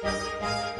Música